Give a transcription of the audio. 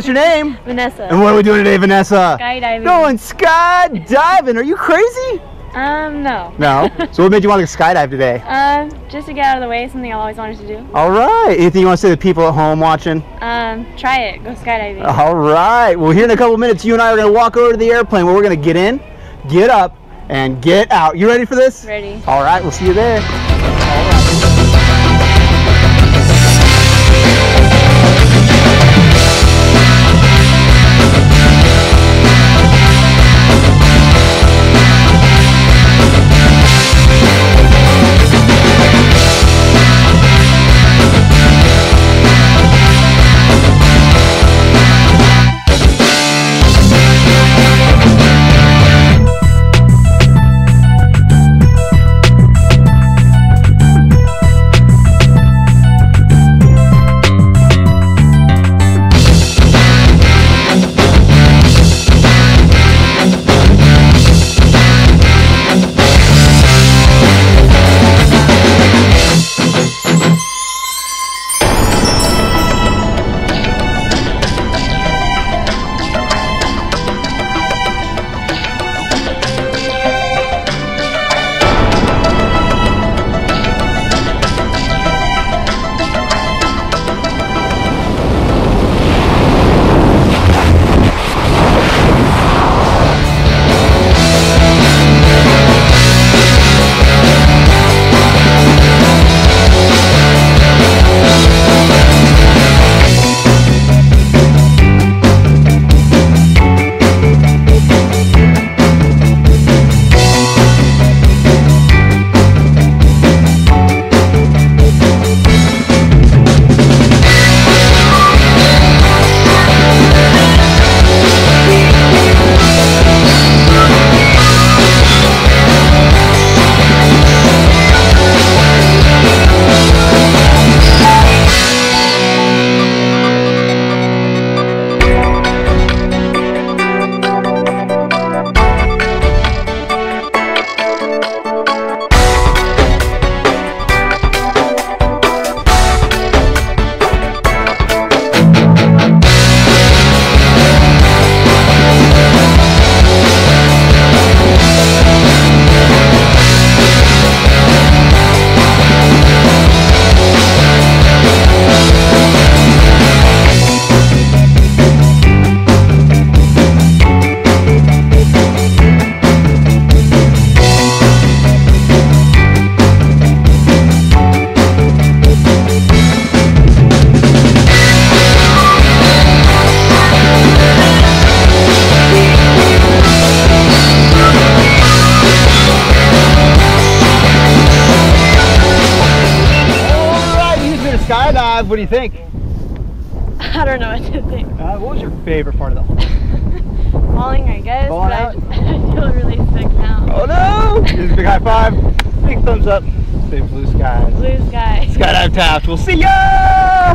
what's your name? Vanessa. And what are we doing today, Vanessa? Skydiving. Going skydiving. Are you crazy? Um, no. No. so what made you want to skydive today? Um, just to get out of the way, something I've always wanted to do. All right. Anything you want to say to the people at home watching? Um, try it. Go skydiving. All right. Well, here in a couple minutes, you and I are going to walk over to the airplane where we're going to get in, get up, and get out. You ready for this? Ready. All right. We'll see you there. Skydive. What do you think? I don't know what to think. Uh, what was your favorite part of the whole? Falling, I guess. Falling I out? I feel really sick now. Oh no! Here's a big high five. Big thumbs up. Say blue skies. Blue sky. Skydive Taft. We'll see ya!